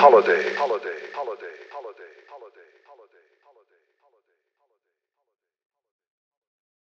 holiday. holiday. holiday. holiday. holiday.